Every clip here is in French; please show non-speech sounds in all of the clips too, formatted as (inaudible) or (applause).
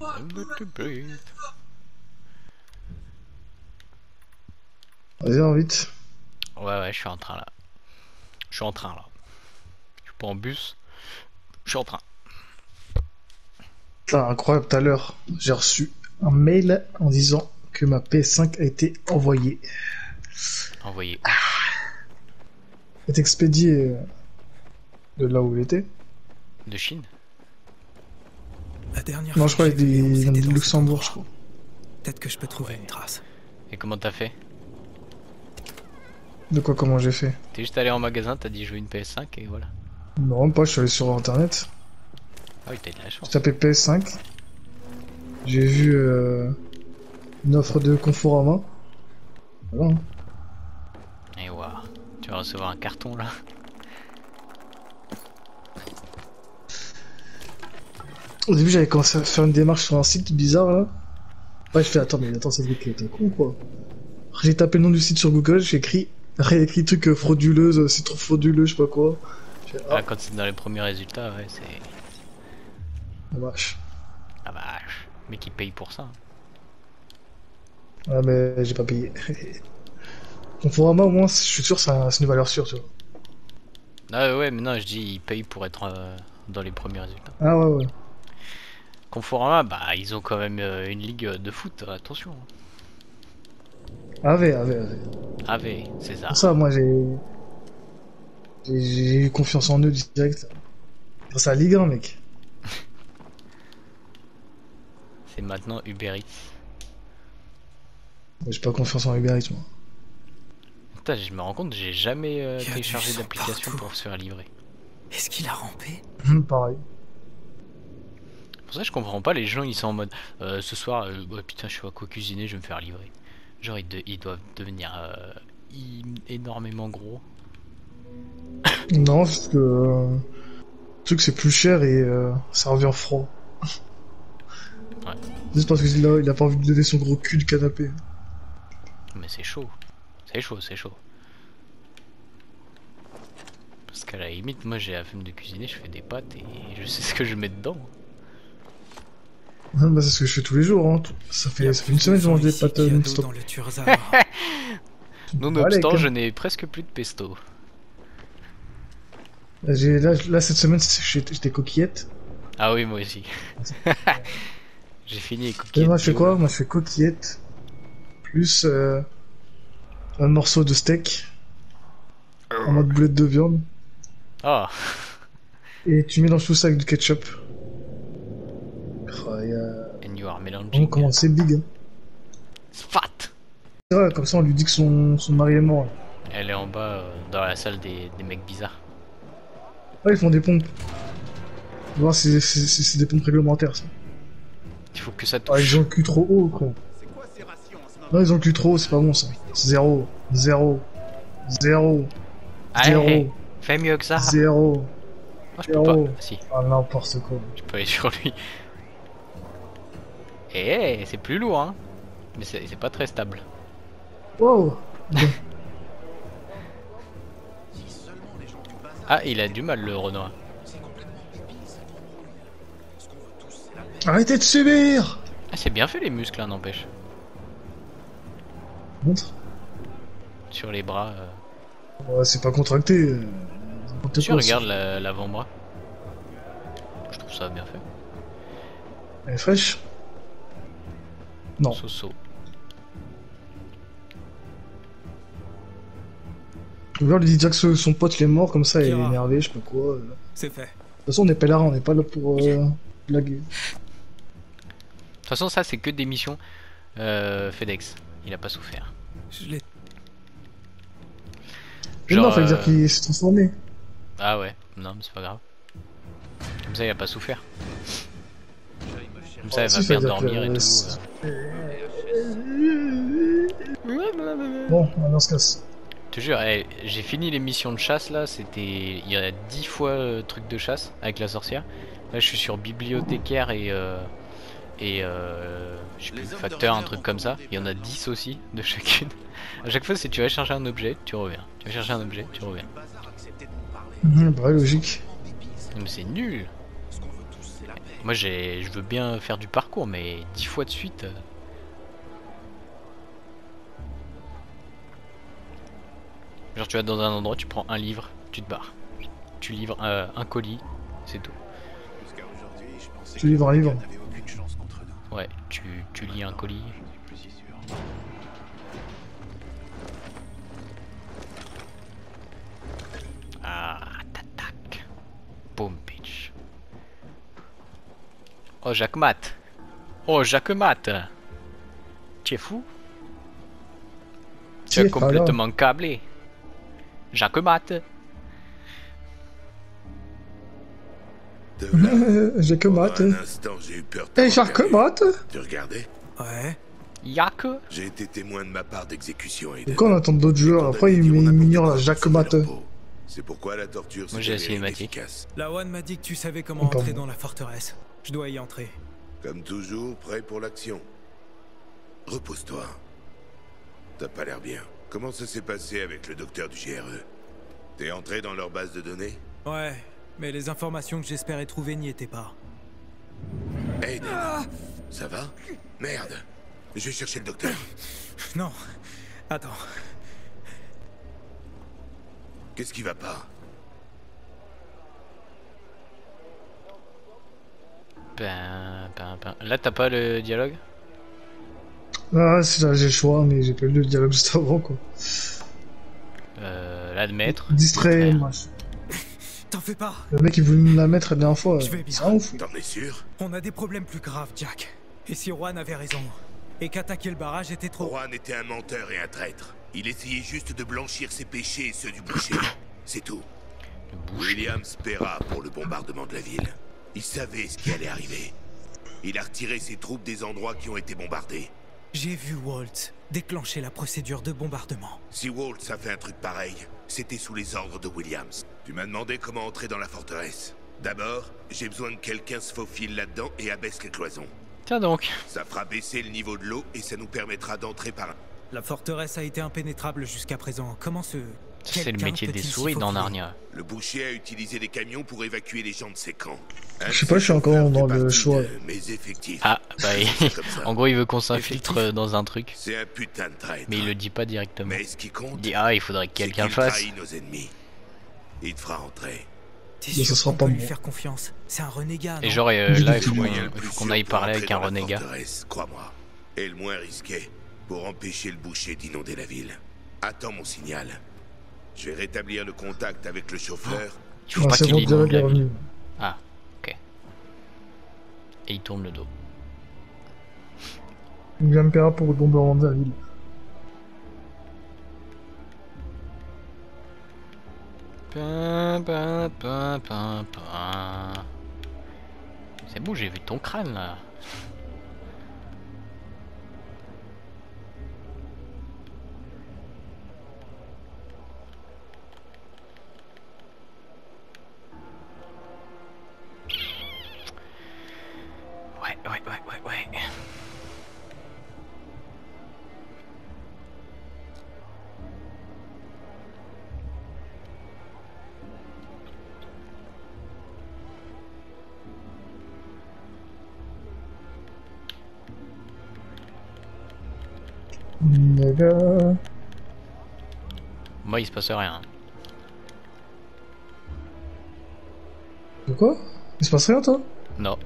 Remember to breathe. Vas-y, hein, vite. Ouais, ouais, je suis en train là. Je suis en train là. Je suis pas en bus. Je suis en train. Putain, incroyable, tout à l'heure, j'ai reçu un mail en disant que ma PS5 a été envoyée. Envoyé. Est expédiée euh, de là où il était. De Chine La dernière Non, fois je crois qu'il est cet Luxembourg, je crois. Peut-être que je peux trouver Ouais. une trace. Et comment t'as fait? De quoi, comment j'ai fait? T'es juste allé en magasin, t'as dit je veux une PS5 et voilà. Non, pas, je suis allé sur internet. Ah oui, t'as de la chance. J'ai tapé PS5. J'ai vu euh, une offre de Conforama. Voilà. hein. Et waouh. Tu vas recevoir un carton là. Au début, j'avais commencé à faire une démarche sur un site bizarre là. Ouais, je fais attends, mais attends, c'est truc t'es con quoi. J'ai tapé le nom du site sur Google, j'ai écrit, réécrit truc euh, frauduleuse, euh, c'est trop frauduleux, je sais pas quoi. Ah, ah, quand c'est dans les premiers résultats, ouais, c'est. la vache. Ah vache. Mais qui paye pour ça. Ah, mais j'ai pas payé. (laughs) Conforama, au moins, je suis sûr, c'est un- c'est une valeur sûre, tu vois. Ah ouais, mais non, je dis ils payent pour être euh, dans les premiers résultats. Ah ouais, ouais. Conforama, bah ils ont quand même euh, une ligue de foot, attention. Ave, ave, ave. AV, César. Pour ça, moi, j'ai. J'ai j'ai eu confiance en eux direct. Grâce à la Ligue 1, mec. (laughs) C'est maintenant Uber Eats. Moi, J'ai pas confiance en Uber Eats, moi. Putain, je me rends compte, j'ai jamais euh, téléchargé d'application pour se faire livrer. Est-ce qu'il a rampé? (laughs) Pareil. Pour ça, je comprends pas, les gens ils sont en mode euh, ce soir, euh, ouais, putain, je suis à quoi cuisiner, je vais me faire livrer. Genre, ils, de- ils doivent devenir euh, énormément gros. (coughs) Non, parce que. Le truc, c'est plus cher et euh, ça revient froid. (laughs) Ouais. Juste parce qu'il a, il a pas envie de donner son gros cul de canapé. Mais c'est chaud. C'est chaud, c'est chaud. Parce qu'à la limite, moi j'ai la flemme de cuisiner, je fais des pâtes et je sais ce que je mets dedans. Ah, bah, c'est ce que je fais tous les jours. Hein. Ça fait, ça fait une semaine que je mange des pâtes euh, non-stop. (laughs) dans le Turzar. Nonobstant, Allez, je n'ai presque plus de pesto. J'ai- Là, là, cette semaine, j'étais coquillette. Ah oui, moi aussi. (laughs) j'ai fini les Et coquillettes. moi, je fais quoi? Moi, je fais coquillette. Plus euh, un morceau de steak. En mode boulette de viande. Ah, Et tu mélanges tout ça avec du ketchup. Oh, y a... and you are On commence, big. Hein. Fat C'est vrai, comme ça, on lui dit que son, son mari est mort. Elle est en bas euh, dans la salle des, des mecs bizarres. Ouais, ils font des pompes. On va voir si si- si c'est des pompes réglementaires, ça. Il faut que ça Ah, ils ont le cul trop haut, quoi. Non, ils ont le cul trop haut, c'est pas bon, ça. Zéro. Zéro. Zéro. Allez, Zéro. fais mieux que ça. Zéro. Je peux pas. Ah, si, Ah, n'importe quoi. je peux aller sur lui. Eh, c'est plus lourd, hein. Mais c'est pas très stable. Wow. (laughs) Ah, il a du mal, le Renoir. Arrêtez de subir Ah, c'est bien fait les muscles, hein, n'empêche. Montre. Sur les bras. euh. Ouais, c'est pas contracté. euh, Tu regardes la- l'avant-bras. Je trouve ça bien fait. Elle est fraîche Non. Soso. Regarde, lui dit déjà que ce- son pote il est mort, comme ça, il est Kira. énervé, je sais pas quoi. euh. De C'est fait. toute façon, on est pèlerin, on n'est pas là pour euh, blaguer. De toute façon, ça, c'est que des missions euh, FedEx. Il a pas souffert. Je l'ai. Mais non, Genre, fallait euh, dire qu'il s'est transformé. Ah ouais, non, mais c'est pas grave. Comme ça, il a pas souffert. Comme ça, elle si, va bien dormir et euh, tout. euh. Bon, maintenant on se casse. Je te jure, eh, j'ai fini les missions de chasse là, c'était il y a 10 fois le truc de chasse avec la sorcière. Là, je suis sur bibliothécaire et euh, et euh, je sais plus, facteur, un truc comme ça. Il y en a 10 aussi de chacune. À chaque fois, c'est tu vas chercher un objet, tu reviens. Tu vas chercher un objet, tu reviens. Bah, ouais, logique. Mais c'est nul. Moi j'ai, je veux bien faire du parcours, mais dix fois de suite. euh. Genre tu vas dans un endroit, tu prends un livre, tu te barres. Tu livres euh, un colis, c'est tout. Jusqu'à aujourd'hui, je pensais Tu livres un livre. Ouais, tu, tu lis un colis. Ah, Oh, Jacques Mat. Oh, Jacques Mat. Tu es fou Tu es complètement câblé. Jacques Mat. (laughs) J'ai que Eh, j'ai que regarder. maths Tu regardais? Ouais. Yak. J'ai été témoin de ma part d'exécution et Pourquoi on attend d'autres joueurs Après, il m'ignore la Jacques Matt. C'est pourquoi la torture Moi, s'est j'ai la avérée cinématique. inefficace. La One m'a dit que tu savais comment entrer dans la forteresse. Je dois y entrer. Comme toujours, prêt pour l'action. Repose-toi. T'as pas l'air bien. Comment ça s'est passé avec le docteur du GRE T'es entré dans leur base de données? Ouais, mais les informations que j'espérais trouver n'y étaient pas. Aiden, ça va? Merde. Je vais chercher le docteur. Non. Attends. Qu'est-ce qui va pas? Ben, ben, ben. Là, t'as pas le dialogue? Ah, c'est là, j'ai le choix, mais j'ai pas eu le dialogue juste avant, quoi. euh, L'admettre? Distrait, moi. (laughs) T'en fais pas. Le mec, il voulait me la mettre la dernière fois. Je vais bien. C'est un ouf. T'en es sûr? On a des problèmes plus graves, Jack. Et si Juan avait raison? Et qu'attaquer le barrage était trop... Juan était un menteur et un traître. Il essayait juste de blanchir ses péchés et ceux du boucher. (coughs) C'est tout. Williams paiera pour le bombardement de la ville. Il savait ce qui allait arriver. Il a retiré ses troupes des endroits qui ont été bombardés. J'ai vu Walt déclencher la procédure de bombardement. Si Waltz a fait un truc pareil, c'était sous les ordres de Williams. Tu m'as demandé comment entrer dans la forteresse. D'abord, j'ai besoin que quelqu'un se faufile là-dedans et abaisse les cloisons. Tiens donc. Ça fera baisser le niveau de l'eau et ça nous permettra d'entrer par un... La forteresse a été impénétrable jusqu'à présent. Comment ce... C'est le métier des souris dans Narnia. Le boucher a utilisé des camions pour évacuer les gens de ses camps. Un Je sais pas, je suis encore dans le choix. de Mes effectifs. Ah, bah, (laughs) en gros, il veut qu'on s'infiltre Effectif. dans un truc. C'est un putain de traître. Mais il le dit pas directement. Mais ce qui Il compte, dit, ah, il faudrait que quelqu'un qu'il fasse. nos ennemis. Il te fera entrer. T'es sûr sera pas peut lui faire confiance? C'est un renégat, Et genre, euh, là, il faut qu'on il aille parler avec un renégat. Crois-moi. Et le moins risqué, pour empêcher le boucher d'inonder la ville. Attends mon signal. Je vais rétablir le contact avec le chauffeur. Il faut Ah, pas c'est qu'il bon, est la ville. revenu. Ah, ok. Et il tourne le dos. Il me paiera pour de la ville. C'est bon, j'ai vu ton crâne là. Moi, il se passe rien. De quoi? Il se passe rien, toi? Non,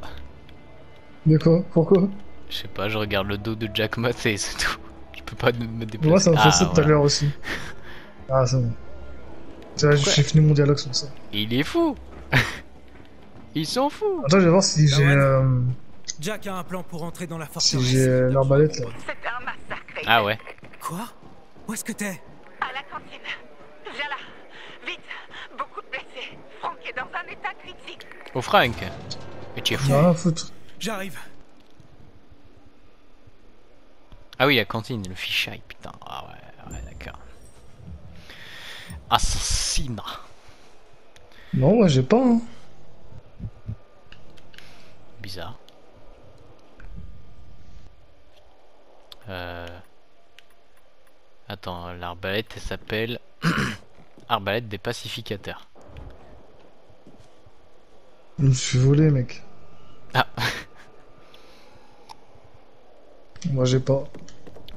De quoi? Pourquoi? Je sais pas, je regarde le dos de Jack Moth et c'est tout. Je peux pas me déplacer. Moi, ça m'a fait Ah, ça tout à l'heure aussi. Ah, c'est bon. C'est vrai, Pourquoi j'ai fini mon dialogue sur ça. Il est fou (laughs) Il s'en fout Attends, je vais voir si j'ai ouais. euh, Jack a un plan pour entrer dans la si forteresse. j'ai euh, l'arbalète là. C'est un massacre. Ah ouais Quoi? Où est-ce que t'es? À la cantine. Viens là. Vite. Beaucoup de blessés. Franck est dans un état critique. Oh Frank Mais tu es fou à foutre. J'arrive. Ah oui, la cantine, le fichaille, putain. Ah ouais, ouais, d'accord. Assassinat. Non, moi j'ai pas. Hein. Bizarre. Euh... Attends, l'arbalète, elle s'appelle... (clears throat) Arbalète des pacificateurs. Je me suis volé, mec. Ah, (laughs) Moi j'ai pas.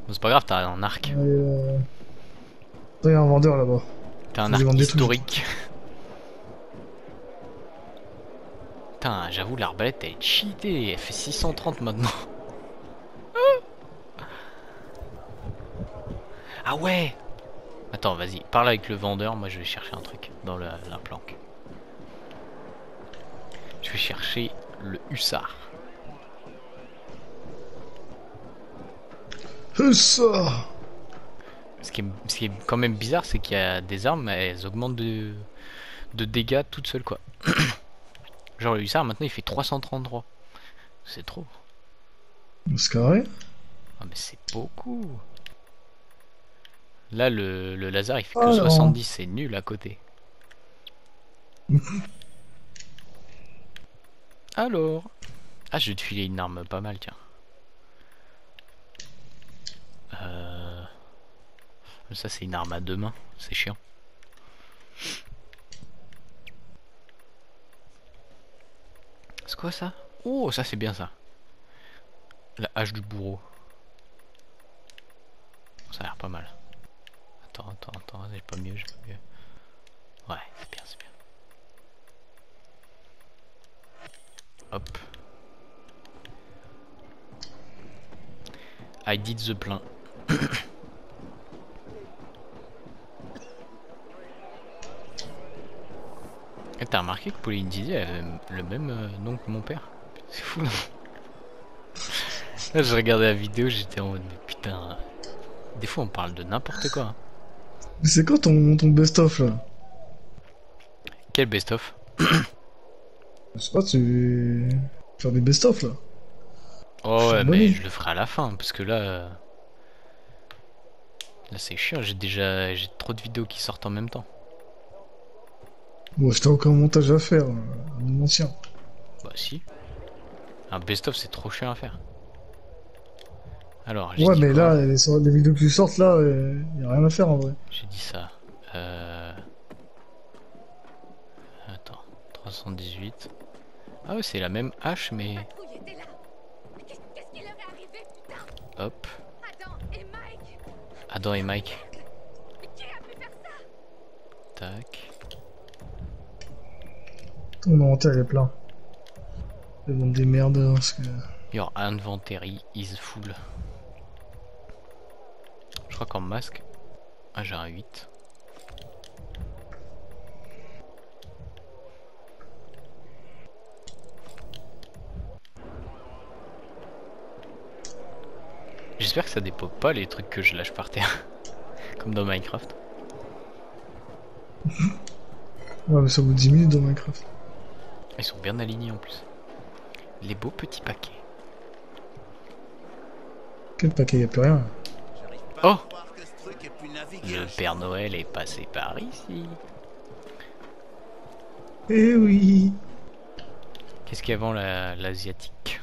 c'est pas grave, t'as un arc. Euh... Il y a un vendeur là-bas. T'as un arc historique. (laughs) Putain, j'avoue, l'arbalète elle est cheatée. Elle fait 630 maintenant. Ah ouais Attends, vas-y, parle avec le vendeur. Moi, je vais chercher un truc dans la, la planque. Je vais chercher le hussard. Ça Ce qui est, ce qui est quand même bizarre, c'est qu'il y a des armes, elles augmentent de, de dégâts toutes seules, quoi. (coughs) Genre le hussard, maintenant, il fait 333. C'est trop. C'est carré? Ah, mais c'est beaucoup. Là, le, le laser, il fait que Oh non. 70, c'est nul à côté. (laughs) Alors Ah, je vais te filer une arme pas mal, tiens. Euh... Ça, c'est une arme à deux mains, c'est chiant. C'est quoi ça? Oh, ça c'est bien ça. La hache du bourreau. Ça a l'air pas mal. Attends, attends, attends, j'ai pas mieux, j'ai pas mieux. Ouais, c'est bien, c'est bien. Hop. I did the plein. (coughs) T'as remarqué que Pauline Didier avait le même euh, nom que mon père? C'est fou là. (laughs) Là, je regardais la vidéo, j'étais en mode mais putain. Des fois on parle de n'importe quoi. hein. Mais c'est quoi ton, ton best-of là Quel best-of (clears throat) Je sais pas, tu. Faire des best-of là Oh ouais, mais je le ferai à la fin parce que là. euh, Là c'est chiant, j'ai déjà j'ai trop de vidéos qui sortent en même temps. Bon, j'étais aucun montage à faire, euh, un ancien. Bah si. Un best-of c'est trop chiant à faire. Alors, j'ai Ouais, dit mais quoi là, les, sur- les vidéos qui sortent là, euh, y a rien à faire en vrai. J'ai dit ça. Euh... Attends, 318. Ah ouais, c'est la même hache, mais hop. Adam et Mike Tac. Ton inventaire il est plein. Ils vendent des merdes hein, parce que. Your inventory is full. Je crois qu'en masque. Ah, j'ai un 8. J'espère que ça dépose pas les trucs que je lâche par terre. (laughs) Comme dans Minecraft. (laughs) Ouais, mais ça vaut 10 minutes dans Minecraft. Ils sont bien alignés en plus. Les beaux petits paquets. Quel paquet, y a plus rien. Oh Le Père Noël est passé par ici. Eh oui Qu'est-ce qu'il y a avant la- l'asiatique?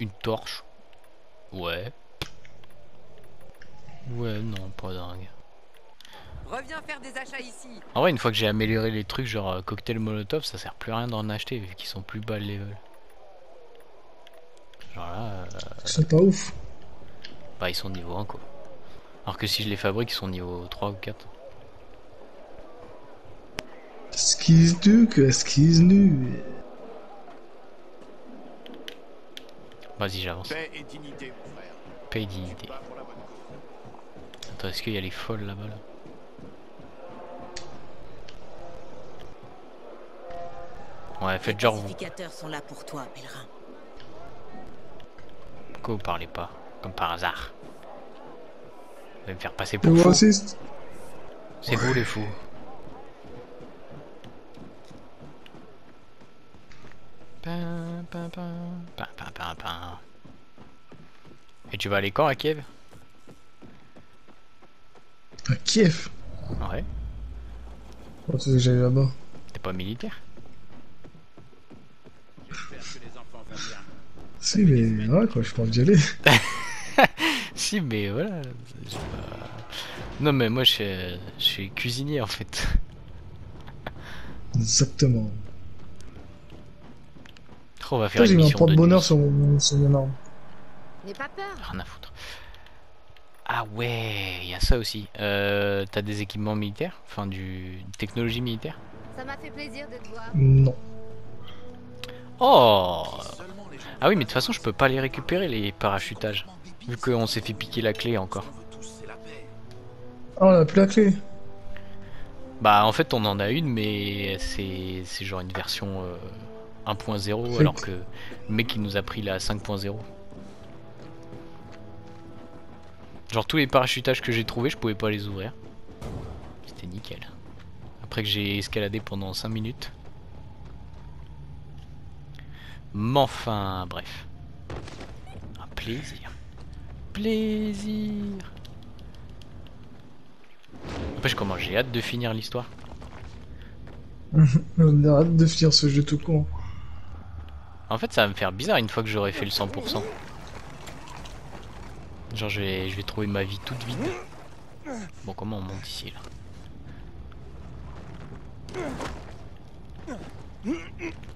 Une torche? Ouais. Ouais, non, pas dingue. Reviens faire des achats ici. En vrai, une fois que j'ai amélioré les trucs genre euh, cocktail molotov, ça sert plus à rien d'en acheter vu qu'ils sont plus bas le level. Genre là, euh, C'est pas ouf. Bah ils sont niveau 1 quoi. Alors que si je les fabrique, ils sont niveau 3 ou 4. Excuse du que excuse nu. Vas-y, j'avance. Paix et dignité, mon frère. Dignité. La bonne cause. Attends, est-ce qu'il y a les folles là-bas là? Ouais, faites genre vous. pacificateurs sont là pour toi, pèlerin. Pourquoi vous parlez pas? Comme par hasard. Vous allez me faire passer pour fou. C'est vous les fous. Et tu vas aller quand à Kiev? À Kiev? Ouais. Oh, tu sais que j'allais là-bas. T'es pas militaire? J'espère que les enfants vont bien. Si, mais ouais, quoi, je pense d'y aller. (laughs) (laughs) Si, mais voilà. Non, mais moi je suis, je suis cuisinier en fait. Exactement. On va faire une j'ai mis un mission de nuit. sur mon, sur mon arme. N'aie pas peur. Rien à foutre. Ah ouais, il y a ça aussi. Euh, T'as des équipements militaires? Enfin, du technologie militaire? Ça m'a fait plaisir de te voir. Non. Oh Ah oui, mais de toute façon, je peux pas les récupérer, les parachutages. Vu qu'on s'est fait piquer la clé encore. Ah, on a plus la clé. Bah, en fait, on en a une, mais c'est genre une version euh, 1.0, C'est- alors que le mec, il nous a pris la 5.0. Genre, tous les parachutages que j'ai trouvés, je pouvais pas les ouvrir. C'était nickel. Après que j'ai escaladé pendant 5 minutes. Mais enfin, bref. Un plaisir. Plaisir. Après, comment j'ai hâte de finir l'histoire. (laughs) On a hâte de finir ce jeu tout con. En fait, ça va me faire bizarre une fois que j'aurai fait le 100%. Genre, je vais, je vais trouver ma vie toute vide. Bon, comment on monte ici là?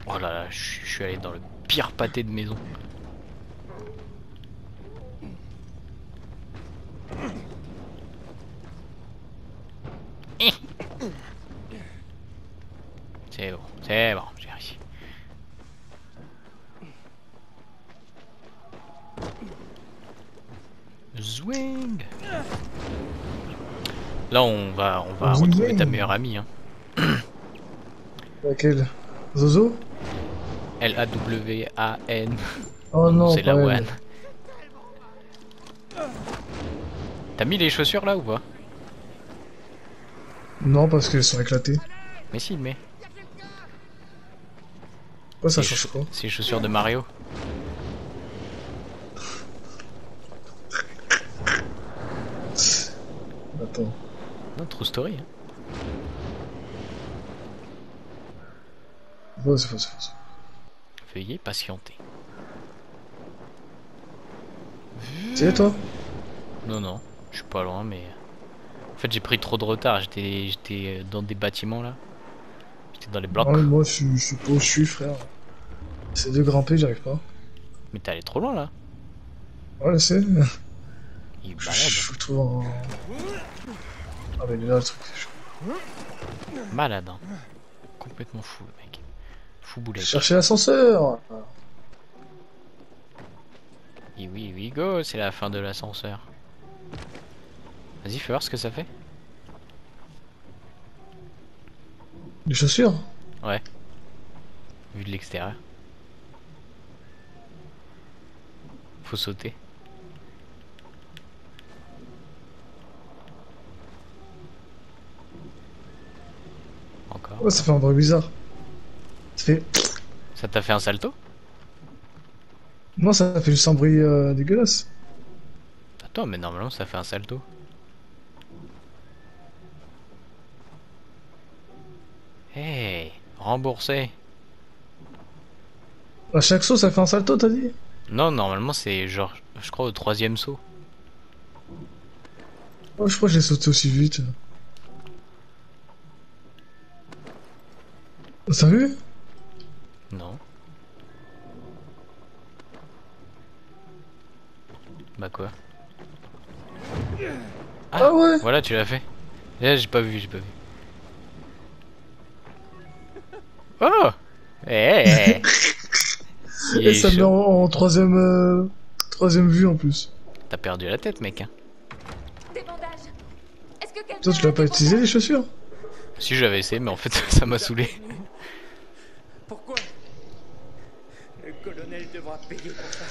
Oh là là, je suis- je suis allé dans le pire pâté de maison. C'est bon, c'est bon, j'ai réussi. Zwing Là on va on va Zwing. retrouver ta meilleure amie hein. Laquelle? Zozo? L-A-W-A-N Oh non, c'est la one. T'as mis les chaussures là ou pas? Non, parce qu'elles sont éclatées. Mais si mais Ouais, ça change quoi c'est les chaussures de Mario. Attends. Non, true story. hein. Veuillez patienter. C'est toi? Non non, je suis pas loin mais en fait j'ai pris trop de retard. J'étais j'étais dans des bâtiments là. J'étais dans les blocs. Ouais, Moi, je suis, je suis pas où je suis, frère. C'est de grimper, j'arrive pas. Mais t'es allé trop loin là. Ouais, sais. Il est Je malade. je trouve en... Ah, mais là, le truc. Malade. hein. Complètement fou le mec. Fou Je boulet. cherchais l'ascenseur Et oui, oui, go, c'est la fin de l'ascenseur. Vas-y, fais voir ce que ça fait. Les chaussures? Vu de l'extérieur. Faut sauter. Encore. Ouais, ça fait un bruit bizarre. Ça fait... Ça t'a fait un salto? Non, ça fait juste un bruit euh, dégueulasse. Attends, mais normalement ça fait un salto. Hey, remboursé. À chaque saut, ça fait un salto, t'as dit? Non, normalement c'est genre, je crois au troisième saut. Oh, je crois que j'ai sauté aussi vite. Vu Non. Bah quoi? Ah ouais Voilà, tu l'as fait. Là, j'ai pas vu, j'ai pas vu. Oh Eh (laughs) Il Et est ça me met en, en troisième, euh, troisième vue en plus. T'as perdu la tête, mec. Hein. Que quelqu'un Toi, tu l'as pas utilisé les chaussures? Si j'avais essayé, mais en fait, (laughs) ça m'a saoulé. Pourquoi? Le colonel devra payer pour ça.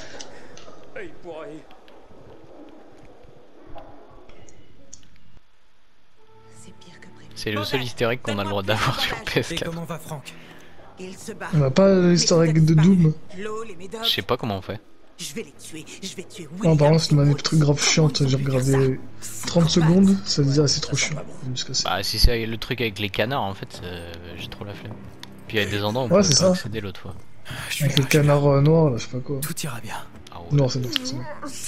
C'est pire que prévu. C'est le seul historique qu'on a le droit d'avoir sur Et PS4. comment va Franck? Il se bat. On n'a pas l'histoire Mais de Doom. Je sais pas comment on fait. Je vais les tuer. Je vais tuer Non, William. par contre, c'est une manip truc grave chiante. J'ai regardé 30 secondes, ça disait, ah, c'est trop chiant. Bah, si c'est le truc avec les canards, en fait, euh, j'ai trop la flemme. Puis il y a des endroits où on Ouais, peut pas accéder l'autre fois. Je Avec le canard euh, noir, là, je sais pas quoi. Tout ira bien. Ah ouais. Non, c'est bon, c'est bon.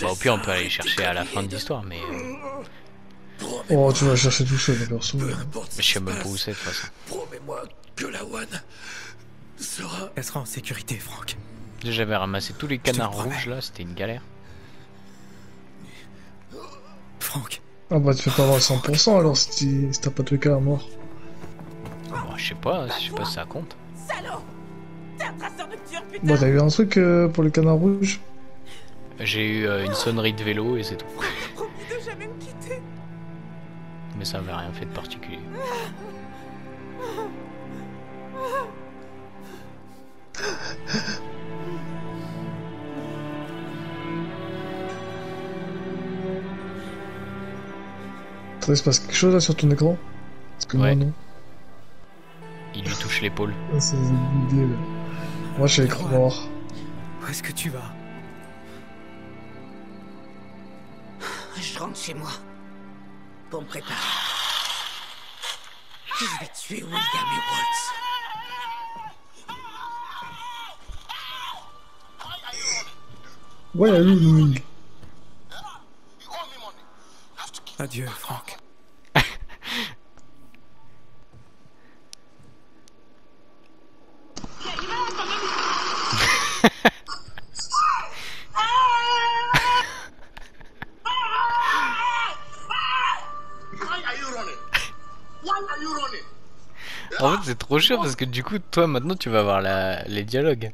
Bah, au pire, on peut aller chercher à la fin de l'histoire, mais euh, Oh, tu vas chercher tout seul, perso. mais je sais même pas où c'est de toute façon. Promets-moi que la One sera. Elle sera en sécurité, Franck. J'avais ramassé tous les canards promets. rouges là, c'était une galère. Franck, Ah bah, tu fais pas avoir 100% alors si t'as pas tué la mort. Bon, je sais pas, je sais pas si ça compte. Salaud T'es un traceur nocturne, putain Bon, t'as eu un truc euh, pour le canard rouge? J'ai eu euh, une sonnerie de vélo et c'est tout. Promis de jamais me quitter Mais ça avait rien fait de particulier. Attends, il se passe quelque chose là sur ton écran Parce que Ouais. moi non. Il lui touche l'épaule. Ah, c'est une idée là. Moi je suis écran noir. où est-ce que tu vas? Je rentre chez moi. Pour me préparer. Je vais tuer William et Waltz. Ouais, il y a eu Louis. Adieu, Franck. En fait, c'est trop chaud parce que du coup, toi maintenant, tu vas avoir la... les dialogues.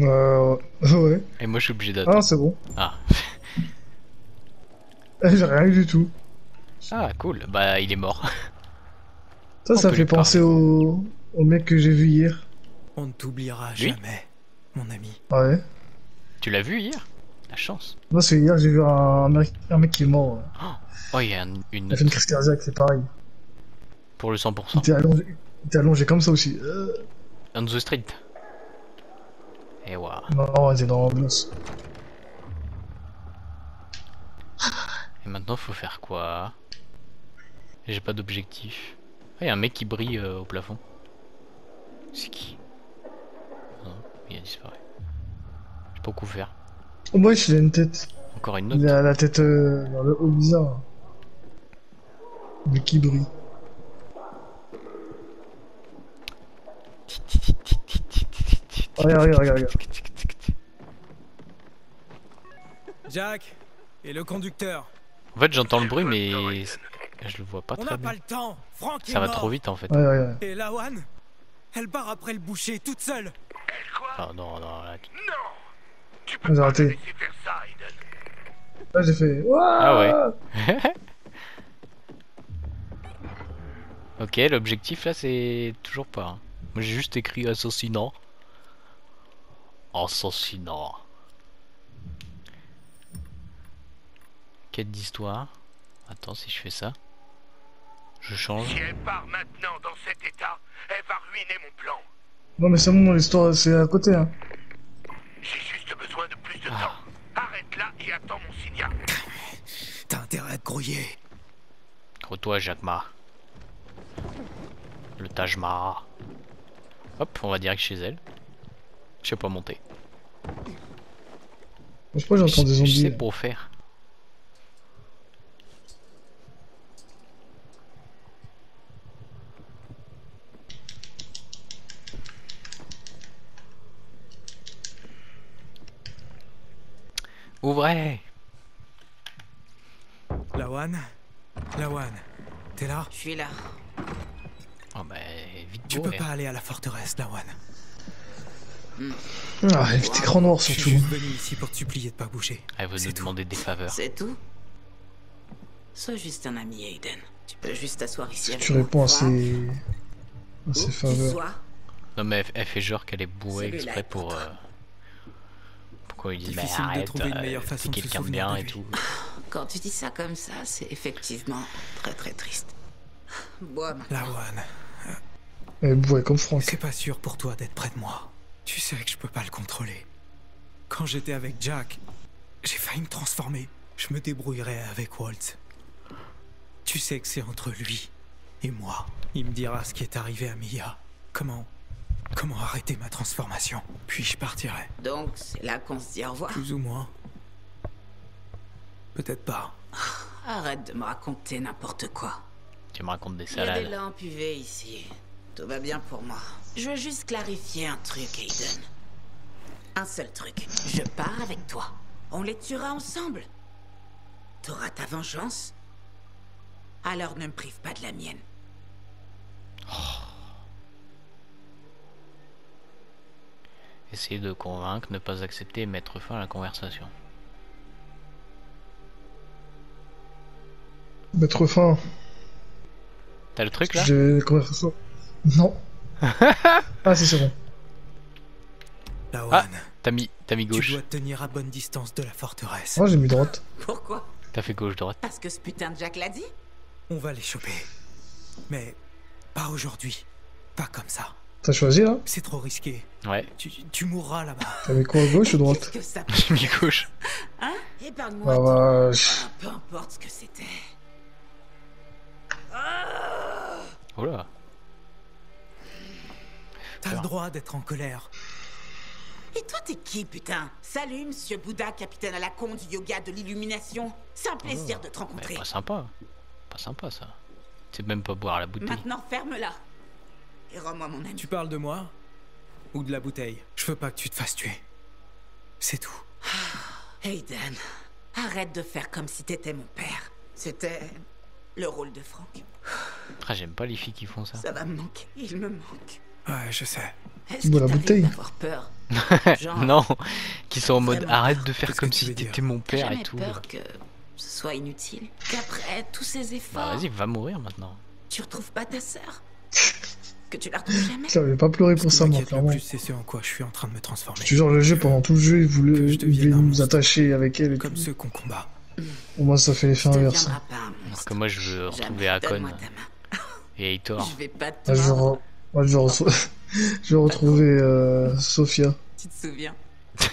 Euh, ouais. Et moi, je suis obligé d'attendre. Ah, c'est bon. Ah. (laughs) Eh, J'ai rien eu du tout. ah, cool. Bah, il est mort. (laughs) Ça, On ça fait penser au... au mec que j'ai vu hier. On ne t'oubliera jamais, mon ami. Ouais. tu l'as vu hier? La chance. Moi, c'est hier, j'ai vu un mec, un mec qui est mort. ouais. Oh, il y a un- une Il a fait une crise cardiaque, c'est pareil. pour le Il 100%. était allongé, il était allongé comme ça aussi. Euh... On the street. Non, était dans l'ambiance. Et maintenant, faut faire quoi? J'ai pas d'objectif. Ah, il y a un mec qui brille euh, au plafond. C'est qui? Non, il a disparu. J'ai pas quoi faire. Oh, moi, il a une tête. Encore une note. Il a la tête euh, dans le haut bizarre. Mais qui brille? Regarde, regarde, regarde, regarde. Jack et le conducteur. En fait, j'entends le bruit, mais je le vois pas On très n'a bien. pas le temps. Franck Ça va mort. trop vite en fait. Ouais, ouais, ouais. Et Lawan Elle part après le boucher, toute seule. Ah non, non, là, tu- Tu peux pas faire ça, Aiden. Là, j'ai fait. Ouah Ah ouais. (laughs) ok, l'objectif là, c'est toujours pas. hein. Moi, j'ai juste écrit assassinat. Assassinat. Quête d'histoire. Attends, si je fais ça, je change. Si elle part maintenant dans cet état, elle va ruiner mon plan. Non, mais c'est bon, l'histoire, c'est à côté, hein. J'ai juste besoin de plus de Ah. temps. Arrête là et attends mon signal. T'as intérêt à te grouiller. Retrouve Jacques Ma. Le Taj Mahal. Hop, on va direct chez elle. Je sais pas monter. Je sais pas, j'entends des Je sais zombies. pour faire. Ouvrez Lawan Lawan, t'es là? Je suis là. Oh bah vite Tu peux pas aller à la forteresse, Lawan. Ah, évite écran noir Je suis surtout. juste venu ici pour te supplier de pas bouger. Elle veut C'est nous demander des faveurs. C'est tout Sois juste un ami, Aiden. Tu peux juste t'asseoir ici Si tu réponds à ses. à ses faveurs. Non mais elle, fait genre qu'elle est bourrée exprès pour euh, Pourquoi il dit bah Difficile de arrête, euh, meilleure t'es façon de se quelqu'un de bien et tout. (laughs) quand tu dis ça comme ça, c'est effectivement très très triste. Bois maintenant. Lawan, Elle est bourrée comme Franck. c'est pas sûr pour toi d'être près de moi. Tu sais que je peux pas le contrôler. Quand j'étais avec Jack, j'ai failli me transformer. Je me débrouillerai avec Walt. Tu sais que c'est entre lui et moi. Il me dira ce qui est arrivé à Mia. Comment. Comment arrêter ma transformation. Puis je partirai. Donc, c'est là qu'on se dit au revoir. Plus ou moins. Peut-être pas. Arrête de me raconter n'importe quoi. Tu me racontes des Il y a des salades. lampes UV ici. Tout va bien pour moi. Je veux juste clarifier un truc, Aiden. Un seul truc. Je pars avec toi. On les tuera ensemble. T'auras ta vengeance. Alors ne me prive pas de la mienne. Essayer de convaincre, ne pas accepter et mettre fin à la conversation. Mettre fin. T'as le truc là? J'ai une conversation. Non. ah, si, c'est bon. Ah, T'as mis, t'as mis tu gauche. dois te tenir à bonne distance de la forteresse. Moi, j'ai mis droite. Pourquoi? T'as fait gauche-droite. Parce que ce putain de Jack l'a dit On va les choper. Mais pas aujourd'hui. Pas comme ça. T'as choisi là? C'est trop risqué. Ouais, Tu, tu mourras là-bas. T'as mis quoi à gauche ou droite? j'ai mis gauche. Hein? Épargne-moi. Ah, vache. Ah, peu importe ce que c'était. Oh là. T'as le droit d'être en colère. Et toi, t'es qui, putain? Salut, monsieur Bouddha, capitaine à la con du yoga de l'illumination. C'est un plaisir de te Mais rencontrer. pas sympa. Pas sympa ça. C'est même pas boire la bouteille. Maintenant, ferme-la. Et rends-moi mon ami. Tu parles de moi Ou de la bouteille? Je veux pas que tu te fasses tuer. C'est tout. Hayden, arrête de faire comme si t'étais mon père. C'était le rôle de Frank. Ah, j'aime pas les filles qui font ça. Ça va me manquer. Il me manque. Ouais, je sais. Est-ce la bouteille. d'avoir peur (laughs) Genre, non, qui sont en mode arrête de faire comme si t'étais mon père et tout. peur que ce soit inutile Qu'après tous ces efforts, Bah vas-y, va mourir maintenant. tu retrouves pas ta sœur (laughs) Que tu la retrouves jamais J'avais pas pleuré pour ça, moi, clairement. c'est ce en quoi je suis en train de me transformer. Je te jure, le jeu, pendant tout le jeu, il voulait, je nous attacher avec elle et Comme tout. ceux qu'on combat. Pour moi, ça fait l'effet inverse. Alors que moi je veux retrouver. Akon et Heitor. Je vais pas te Moi, je vais, re- (laughs) je vais, retrouver... euh, Sophia. Tu te souviens (laughs)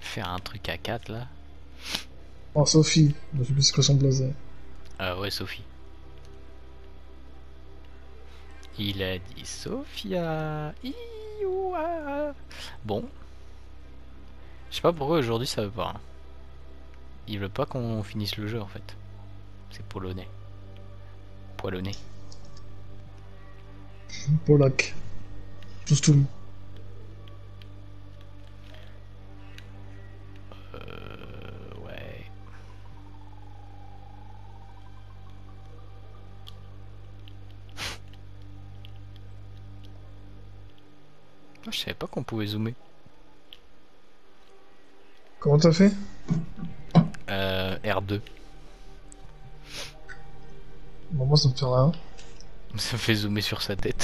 Faire un truc à 4 là. Oh, Sophie. Je sais plus c'est quoi son blazer. Ah ouais, Sophie. Il a dit Sophia. Iouah. Bon. Je sais pas pourquoi aujourd'hui ça veut pas. hein. Il veut pas qu'on finisse le jeu en fait. C'est polonais. Poilonné. Polak. Tous tout. Euh, ouais. Ah, Je savais pas qu'on pouvait zoomer. Comment t'as fait? Euh, R2. Bon, moi, ça me fait rien. (laughs) Ça me fait zoomer sur sa tête.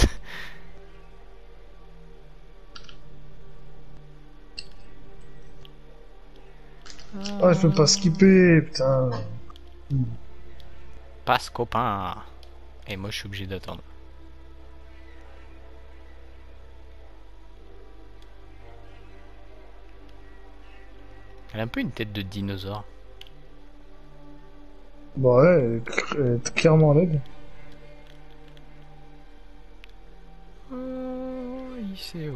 Je peux pas skipper, putain. Passe copain. Et moi je suis obligé d'attendre. Elle a un peu une tête de dinosaure. Bah ouais, elle est clairement laide. Oh, ICO.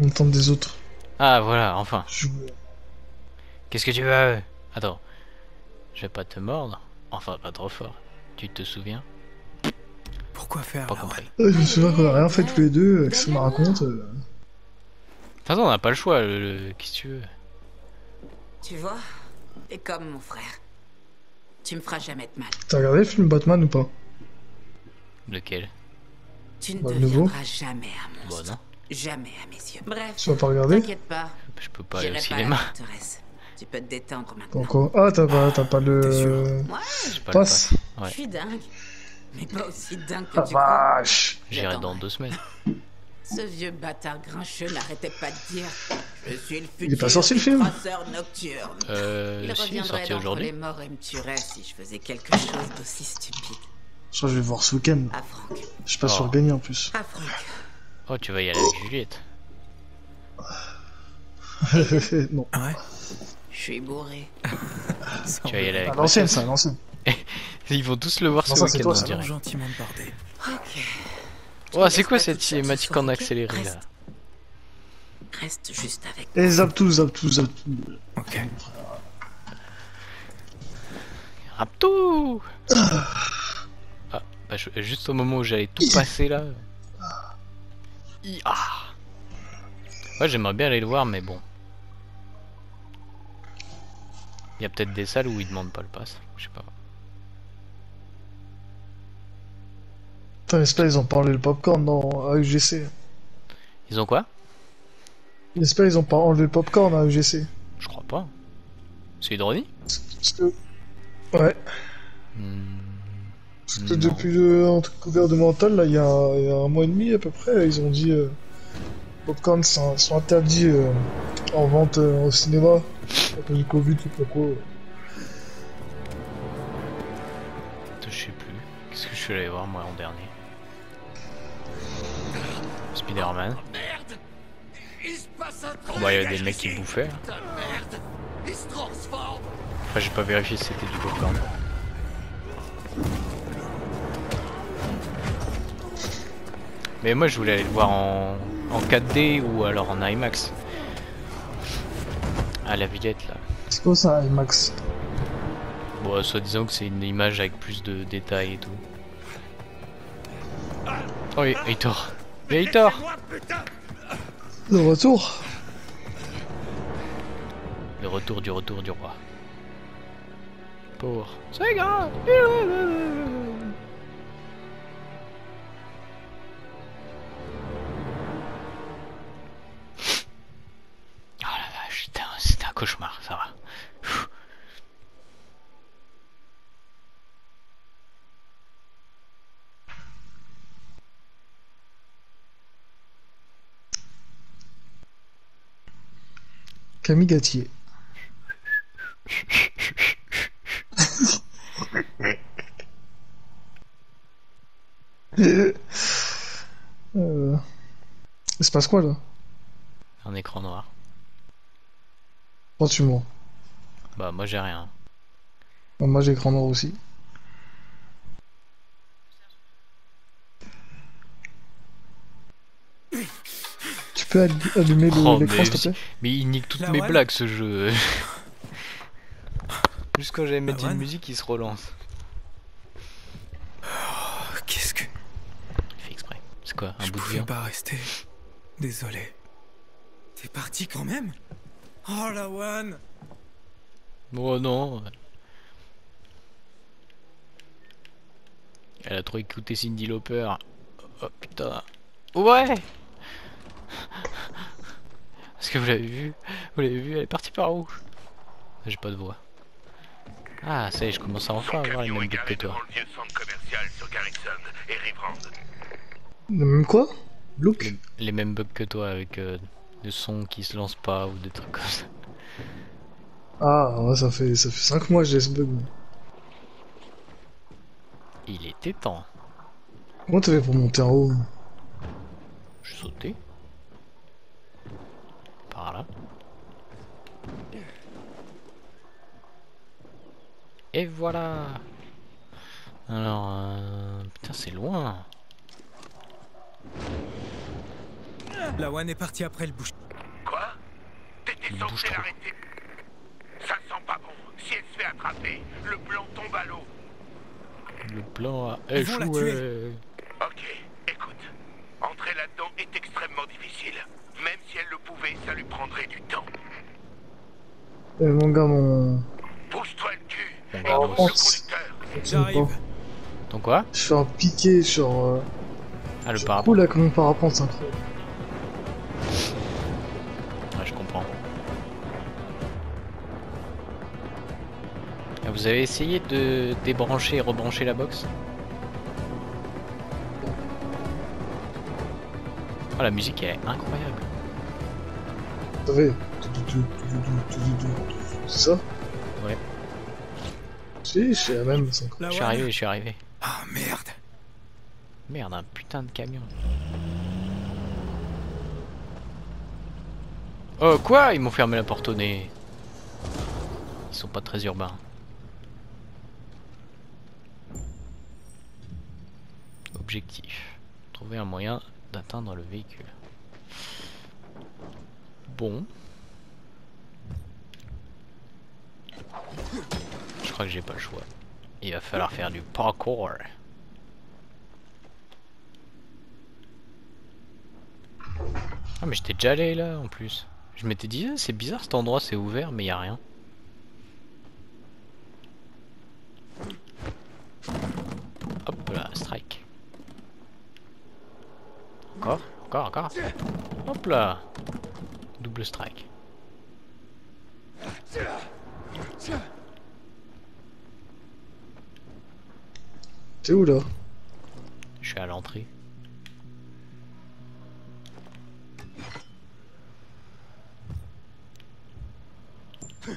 On tente des autres. Ah voilà, enfin. Je... Qu'est-ce que tu veux Attends. Je vais pas te mordre. Enfin, pas trop fort. Tu te souviens? Pourquoi faire Pas Lawan compris. Euh, je me souviens qu'on a rien fait tous les deux, euh, qu'est-ce qu'on me raconte euh. De toute façon, on n'a pas le choix. Le, Qu'est-ce que tu veux? Tu vois? T'es comme mon frère. Tu me feras jamais de mal. T'as regardé le film Batman ou pas? Lequel? Tu ne Bah, le nouveau deviendras jamais un Bah monstre. non. Jamais à mes yeux. Bref, Tu vas pas regarder t'inquiète pas. Je peux pas aller J'irai au pas cinéma. forteresse. Tu peux te détendre maintenant. Pourquoi Ah, t'as pas, t'as pas le... Moi, pas le Passe pass. Ouais. je suis dingue. Mais pas aussi dingue que Ah tu crois. vache J'irai dans deux semaines. (laughs) Ce vieux bâtard grincheux n'arrêtait pas de dire Je suis le futur Il est pas sorti, le film nocturne. Euh, Il si, reviendrait sorti d'entre aujourd'hui. les morts et me tuerait si je faisais quelque chose d'aussi stupide. Je crois que je vais voir ce week-end. À Franck. Je suis pas Oh. sûr de gagner en plus. À Franck. Oh, tu vas y aller avec Juliette. (laughs) non. Ah ouais Je suis bourré. (laughs) Tu vas y aller avec l'ancienne, ça, l'ancienne. (laughs) Ils vont tous le voir Non, ce ça, c'est week-end, toi, on ça. Allons dirait. gentiment de barder. Ok. Oh, c'est quoi cette ce cinématique en accéléré là Reste. Juste avec Et zap tout, zap tout, zap tout. Ok. Raptou Ah, bah, je- juste au moment où j'allais tout passer là. Ah Ouais, j'aimerais bien aller le voir, mais bon. Il y a peut-être des salles où ils demandent pas le pass. Je sais pas. Putain, j'espère ils ont parlé le popcorn dans à UGC. Ils ont quoi? J'espère ils ont pas enlevé le popcorn à UGC. Je crois pas. C'est Hydroni Parce que... Ouais. Hmm, Parce que Non. depuis le un truc gouvernemental, là, il y, a, il y a un mois et demi à peu près, ils ont dit euh, popcorn sont, sont interdits euh, en vente euh, au cinéma à cause du Covid, je sais pas quoi. Je sais plus. Qu'est-ce que je suis allé voir moi en dernier? Spider-Man. Merde Il se passe un truc Oh bah il y a des mecs qui bouffaient. Enfin j'ai pas vérifié si c'était du popcorn. Mais moi je voulais aller le voir en, en 4D ou alors en IMAX. À la Villette là. C'est quoi ça, IMAX? Bon, soit disant que c'est une image avec plus de détails et tout. Oh, et Heitor Mais Heitor Le retour Le retour du retour du roi. Pour. C'est grave cauchemar, ça va. Pfff. Camille Gatier. euh... Il se passe quoi là? Un écran noir. Quand tu mens. Bah, moi j'ai rien. Moi j'ai écran noir aussi. Tu peux allu- allumer Oh, l'écran mais s'il te plaît? Mais il nique toutes La mes one blagues ce jeu. (laughs) Juste quand j'allais mettre La une musique, il se relance. Oh, Qu'est-ce que... Il fait exprès. C'est quoi Un Je bout de pouvais pas rester. Désolé. T'es parti quand même? Oh la one Oh non Elle a trop écouté Cindy Lauper. Oh putain. Ouais Est-ce que vous l'avez vu? Vous l'avez vu? Elle est partie par où? J'ai pas de voix. Ah, ça y est, je commence à enfin avoir les mêmes bugs que toi. le vieux centre commercial sur Garrison et Riverand. Le même quoi? Look Les, les mêmes bugs que toi avec euh, son qui se lance pas ou des trucs comme ça. Ah, ouais, ça fait ça fait 5 mois que j'ai ce bug. Il était temps. Comment t'avais pour monter en haut? Je sautais. Par là. Et voilà. Alors, euh, putain, c'est loin. La one est partie après le bouche. Quoi? T'étais censé l'arrêter. Ça sent pas bon. Si elle se fait attraper, le plan tombe à l'eau. Le plan a Ils vont la échoué. Ok, écoute. Entrer là-dedans est extrêmement difficile. Même si elle le pouvait, ça lui prendrait du temps. Eh, mon gars, mon. Pousse-toi le cul et pousse le conducteur. J'arrive. Donc quoi? Je fais un piqué sur. Euh... Ah, le parapente. coup, là, comme mon parapente, c'est incroyable. Vous avez essayé de débrancher et rebrancher la box Oh la musique elle est incroyable. C'est ça Ouais. Si, c'est la même, Je suis arrivé, je suis arrivé. Ah merde. Merde, un putain de camion. Oh quoi? Ils m'ont fermé la porte au nez. Ils sont pas très urbains. Trouver un moyen d'atteindre le véhicule. Bon. Je crois que j'ai pas le choix. Il va falloir faire du parkour. Ah mais j'étais déjà allé là en plus. Je m'étais dit ah, c'est bizarre cet endroit c'est ouvert mais y a rien. Hop là, strike. Encore, encore, encore. Hop là. Double strike. T'es où là? Je suis à l'entrée.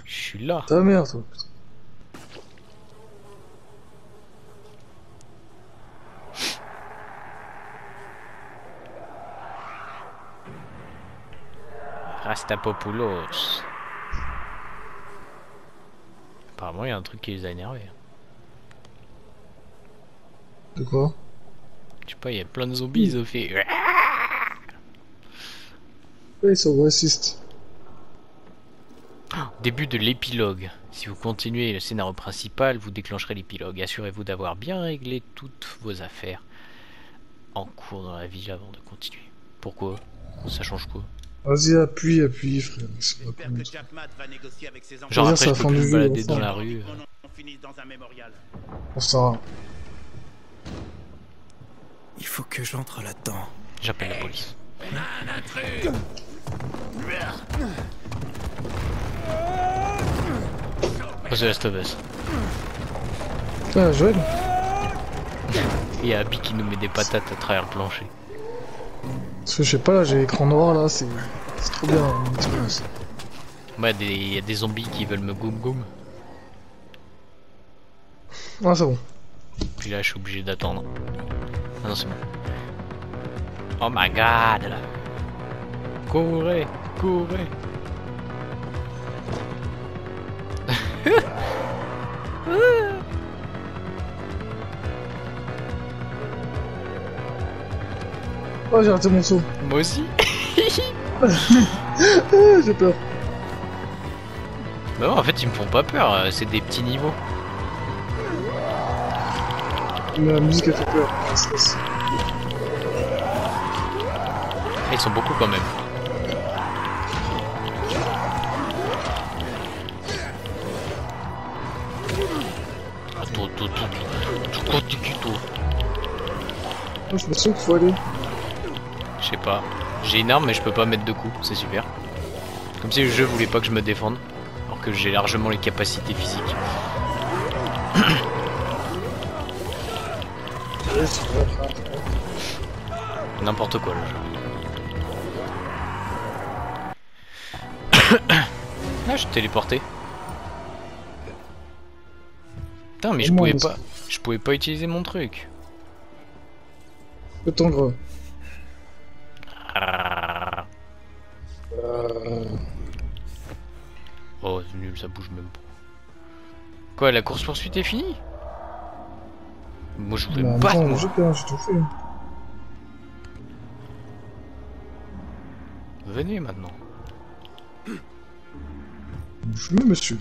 Je suis là. Ta mère, toi. Rastapopoulos. Apparemment, il y a un truc qui les a énervés. De quoi? Je sais pas, il y a plein de zombies, ils ont fait. Ouais, ils sont racistes. Début de l'épilogue. Si vous continuez le scénario principal, vous déclencherez l'épilogue. Assurez-vous d'avoir bien réglé toutes vos affaires en cours dans la ville avant de continuer. Pourquoi? Ça change quoi? Vas-y, appuie, appuie, frère. C'est pas J'espère con. que Jack Matt va négocier avec ses enfants. Genre après, ça je peux plus me balader dans la rue. Un. On s'en va. Il faut que j'entre là-dedans. J'appelle la police. Oh, The Last of Us. Ah, Joël Il y a Abby qui nous met des patates à travers le plancher. Parce que je sais pas, là, j'ai l'écran noir, là, c'est... Trop bien. Ouais, des- il y a des zombies qui veulent me goum goum. Ah, c'est bon. Puis là, je suis obligé d'attendre. Ah non, c'est bon. Oh my god! Courez! Courez! Oh, j'ai raté mon saut. Moi aussi! (laughs) J'ai peur. Bah non, en fait, ils me font pas peur, euh, c'est des petits niveaux. La musique, elle fait peur. Ah, Ils sont beaucoup quand même. Attends, attends, attends. Oh, je me souviens pas. J'ai une arme mais je peux pas mettre de coups, c'est super. Comme si le jeu voulait pas que je me défende. Alors que j'ai largement les capacités physiques. (coughs) N'importe quoi le jeu. (coughs) ah, je suis téléporté. Putain, mais je pouvais pas. Je pouvais pas utiliser mon truc. Le temps ça bouge même pas. Quoi, la course poursuite est finie? Moi je voulais même battre, moi. j'ai tout fait. Venez maintenant. Je me monsieur.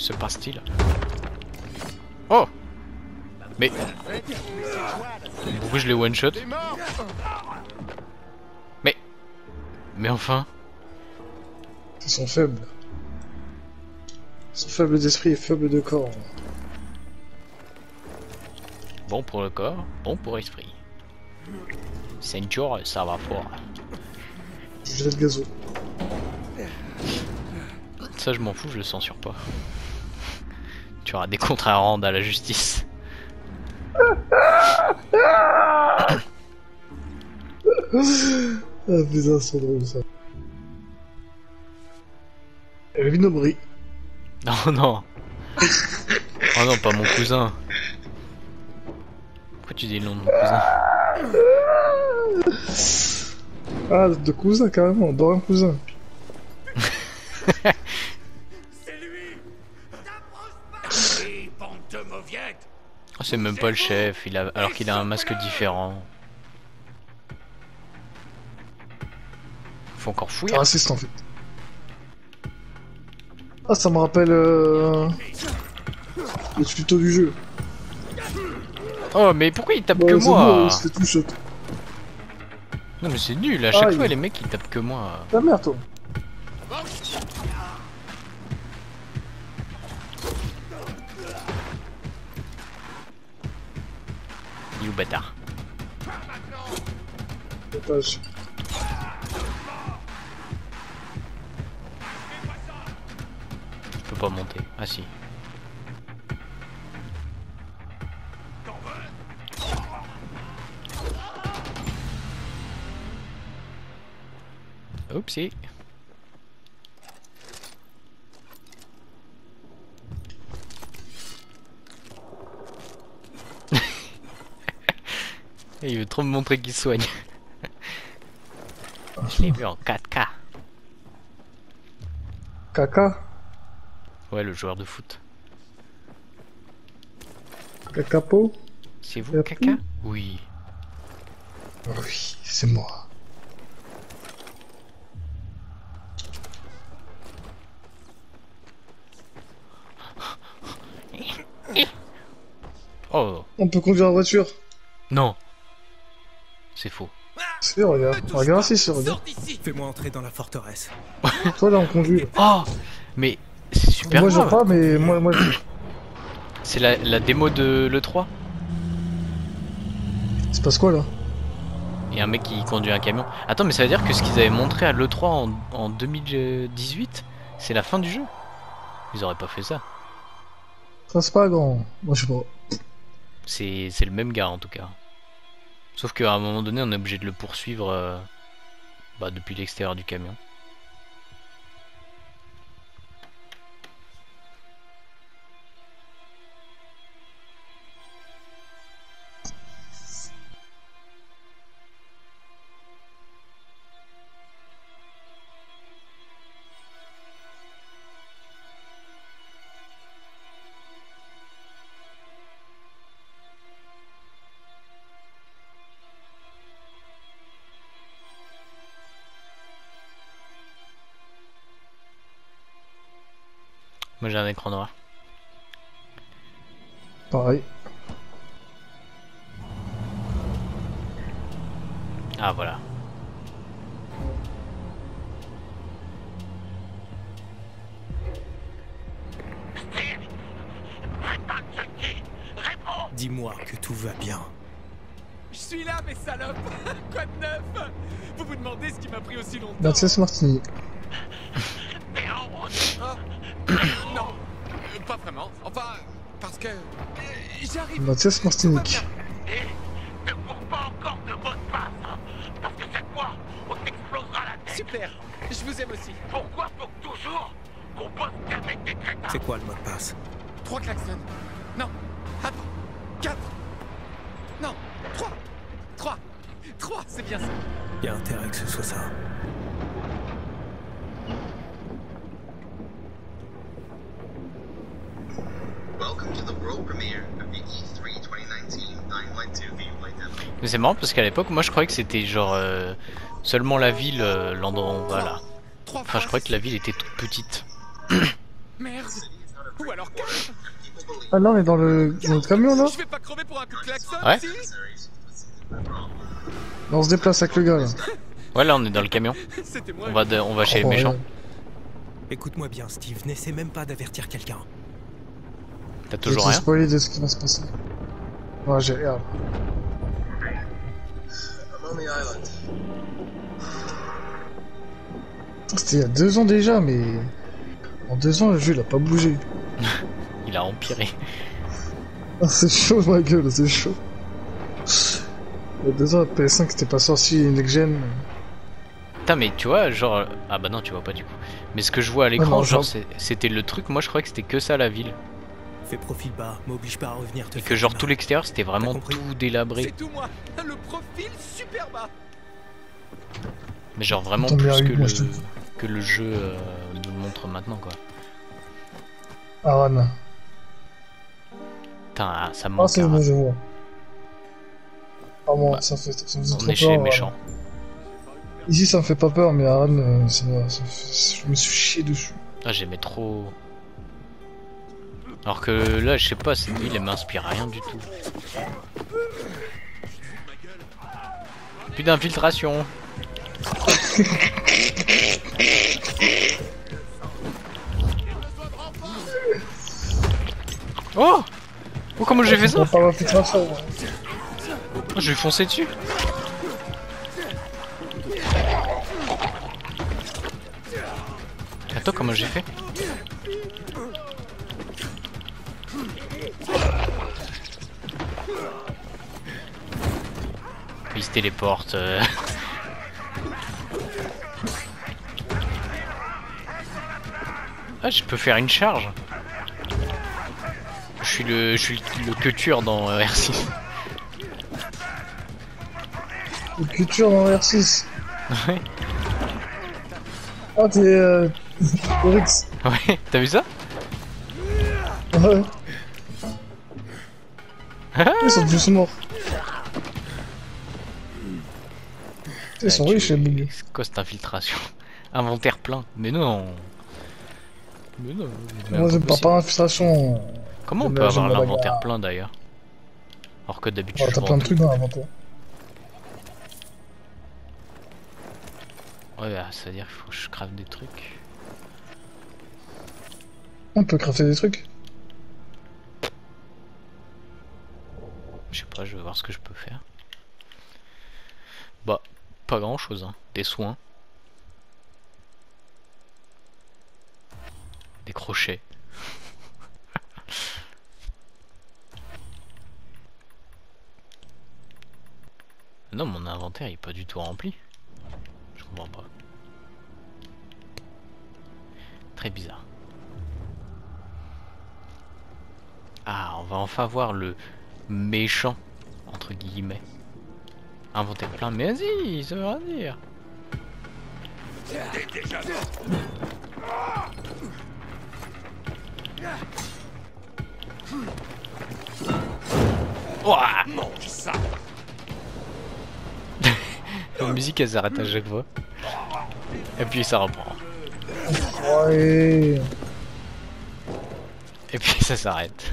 Que se passe-t-il Oh Mais... Pourquoi je les one-shot Mais... Mais enfin... Ils sont faibles. Ils sont faibles d'esprit et faibles de corps. Bon pour le corps, bon pour l'esprit. Ceinture, ça va fort. Je jette le gazo. Ça je m'en fous, je le censure pas. Tu auras des comptes à rendre à la justice. Ah putain, c'est drôle ça. Vinobri. Non, (laughs) non. Oh non, pas mon cousin. Pourquoi tu dis le nom de mon cousin Ah, de cousin carrément, Dorin cousin. C'est même pas le chef, il a... alors qu'il a un masque différent. Faut encore fouiller. Raciste en fait. Ah, ça me rappelle euh... le tuto du jeu. Oh, mais pourquoi il tape que moi bon, il se fait tout shot. Non, mais c'est nul, à chaque fois les mecs ils tapent que moi. Ta mère, toi. You bâtard. Dépêche. Je peux pas monter. Ah si. Oupsie. Il veut trop me montrer qu'il soigne. Je l'ai vu en 4K. Caca. Ouais, le joueur de foot. Cacapo. C'est vous, caca Oui. Oui, c'est moi. Oh, On peut conduire la voiture? non. C'est faux. Si, regarde. Regarde si, c'est regarde. Fais-moi entrer dans la forteresse. (laughs) Toi, là, on conduit. Oh Mais c'est super moi, j'en grave. pas, mais moi, moi, je- C'est la, la démo de l'E3 il se passe quoi là? Il y a un mec qui conduit un camion. Attends, mais ça veut dire que ce qu'ils avaient montré à l'E3 en, en 2018, c'est la fin du jeu? Ils auraient pas fait ça. Ça, c'est pas grand. Moi, je sais pas. C'est c'est le même gars en tout cas. Sauf qu'à un moment donné, on est obligé de le poursuivre euh, bah, depuis l'extérieur du camion. J'ai un écran noir. Pareil. Ah voilà. Dis-moi que tout va bien. Je suis là, mes salopes (laughs) Quoi de neuf? Vous vous demandez ce qui m'a pris aussi longtemps Mathias Martini. (laughs) Non, pas vraiment. Enfin, parce que... euh, J'arrive... Mathias Martinique. Ne cours pas encore de mot de passe Parce que cette fois, on t'explosera la tête Super Je vous aime aussi. Pourquoi faut que toujours qu'on bosse qu'avec des crétins? C'est quoi le mot de passe? Trois klaxons. Non, attends. Quatre. Non, trois. Trois. Trois, c'est bien ça. Y a intérêt que ce soit ça. Mais c'est marrant parce qu'à l'époque, moi je croyais que c'était genre euh, seulement la ville, euh, l'endroit où on va là. Enfin, je croyais que la ville était toute petite. (coughs) Merde. Ou alors. Ah non, mais dans le, dans le camion là Je vais pas crever pour un coup de klaxon, Ouais. si Là, On se déplace avec le gars là. (coughs) Ouais, là on est dans le camion. Moi. On va, de- on va chez les Oh, méchants. ouais. Écoute-moi bien, Steve, n'essaie même pas d'avertir quelqu'un. T'as toujours rien spoilé de ce qui va se passer. Ouais, j'ai. I'm on the island. C'était il y a deux ans déjà, mais en deux ans le jeu il a pas bougé. (laughs) Il a empiré. Ah, c'est chaud ma gueule, c'est chaud. Il y a deux ans la PS5 c'était pas sorti next gen. Putain, mais tu vois, genre. Ah bah non, tu vois pas du coup. Mais ce que je vois à l'écran, je genre, c'est- c'était le truc. Moi je croyais que c'était que ça la ville. Fais profil bas, m'oblige pas à revenir te Et que genre tout l'extérieur c'était vraiment tout délabré. C'est tout moi. Le profil super bas. Mais genre vraiment plus que le, que le jeu euh, nous le montre maintenant quoi. Aran. Putain, ça me Ah, manque. c'est un- bon, je vois. Ah bon, ça, fait, ça me faisait On trop est chez les peur. méchants. euh. Ici, ça me fait pas peur, mais Rennes, euh, ça, ça je me suis chié dessus. Ah, j'aimais trop. Alors que là, je sais pas, cette ville elle m'inspire rien du tout. Plus d'infiltration. Oh Oh comment j'ai fait ça. Oh, Je vais foncer dessus Attends comment j'ai fait se téléporte. euh. Ah je peux faire une charge Je suis le, je suis le, le culture dans euh, R6 Le culture dans R6. Ouais. Ah, t'es. Euh... Oryx. Ouais, t'as vu ça? Ouais. Ils sont tous morts. Ils sont riches, les cette infiltration (laughs) Inventaire plein. Mais non. Mais non. mais Moi, pas, d'infiltration. Comment on peut avoir l'inventaire plein d'ailleurs? Alors que d'habitude Ouais, t'as plein de trucs dans l'inventaire. Ouais, bah, ça veut dire qu'il faut que je crave des trucs. On peut crafter des trucs. Je sais pas, je vais voir ce que je peux faire. Bah, pas grand chose, hein. Des soins. Des crochets. (laughs) non, mon inventaire il est pas du tout rempli. Je comprends pas. Très bizarre. Ah, on va enfin voir le méchant, entre guillemets. Inventaire plein, mais vas-y, ça veut rien dire. Ouah Mange (laughs) ça La musique elle s'arrête à chaque fois. Et puis ça reprend. Ouais. Et puis ça s'arrête.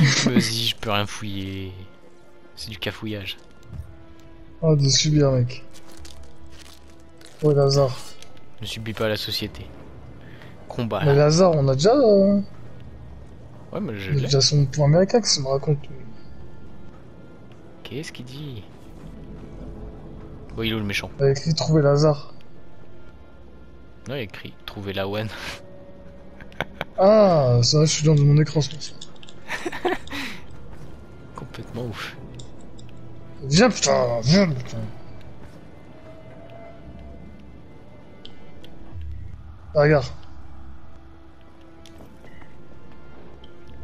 (laughs) Vas-y, je peux rien fouiller. C'est du cafouillage. Oh, de subir, mec. Ouais, Lazare. Ne subis pas la société. Combat. Mais Lazare, on a déjà. euh, Ouais, mais je on a déjà son point américain que ça me raconte. Qu'est-ce qu'il dit? Bon, il est où le méchant? Il a écrit trouver Lazare. Non, il a écrit trouver la one. Ah, ça, je suis dans mon écran, ça. (laughs) Complètement ouf. Viens, putain, viens, putain. Ah, regarde.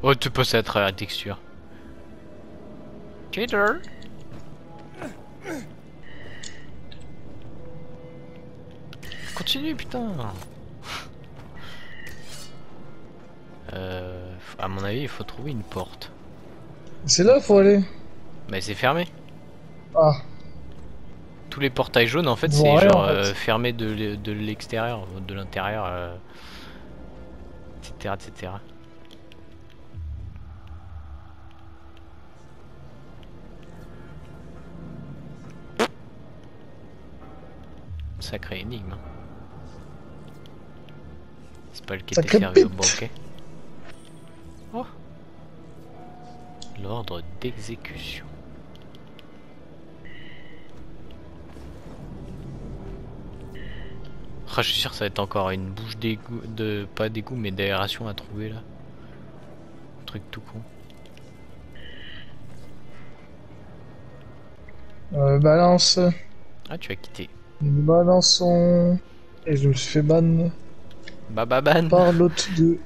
Oh, tu passes à travers la texture. Cheater Continue, putain (laughs) Euh... À mon avis, il faut trouver une porte. C'est là, faut aller. Mais c'est fermé. Ah, Tous les portails jaunes, en fait, c'est ouais, genre en fait. euh, fermé de l'e- de l'extérieur, de l'intérieur, euh, etc., etc. Sacré énigme. C'est pas le qui était servi au banquet. Oh L'ordre d'exécution. Ah, je suis sûr que ça va être encore une bouche d'égout, de pas d'égout mais d'aération à trouver là. Un truc tout con. euh, balance. Ah, tu as quitté. Balançons. Et je me suis fait ban Bababan par l'hôte de